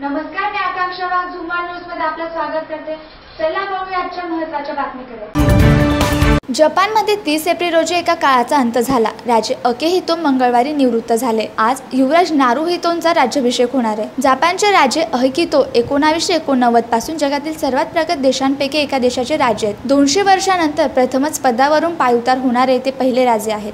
नमस्कार मी आकांक्षा वाघ झुमा न्यूजमध्ये आपलं स्वागत करते. चला बघूया आजच्या महत्त्वाच्या बातमीकडे. जपानमध्ये तीस एप्रिल रोजी एका काळाचा अंत झाला. राजे अके हितो मंगळवारी निवृत्त झाले. आज युवराज नारू हितोंचा राज्याभिषेक होणार आहे. जपानचे राजे अहकितो एकोणावीसशे एकोणनव्वदपासून जगातील सर्वात प्रगत देशांपैकी एका देशाचे राजे आहेत. दोनशे वर्षानंतर प्रथमच पदावरून पायउतार होणारे ते पहिले राजे आहेत.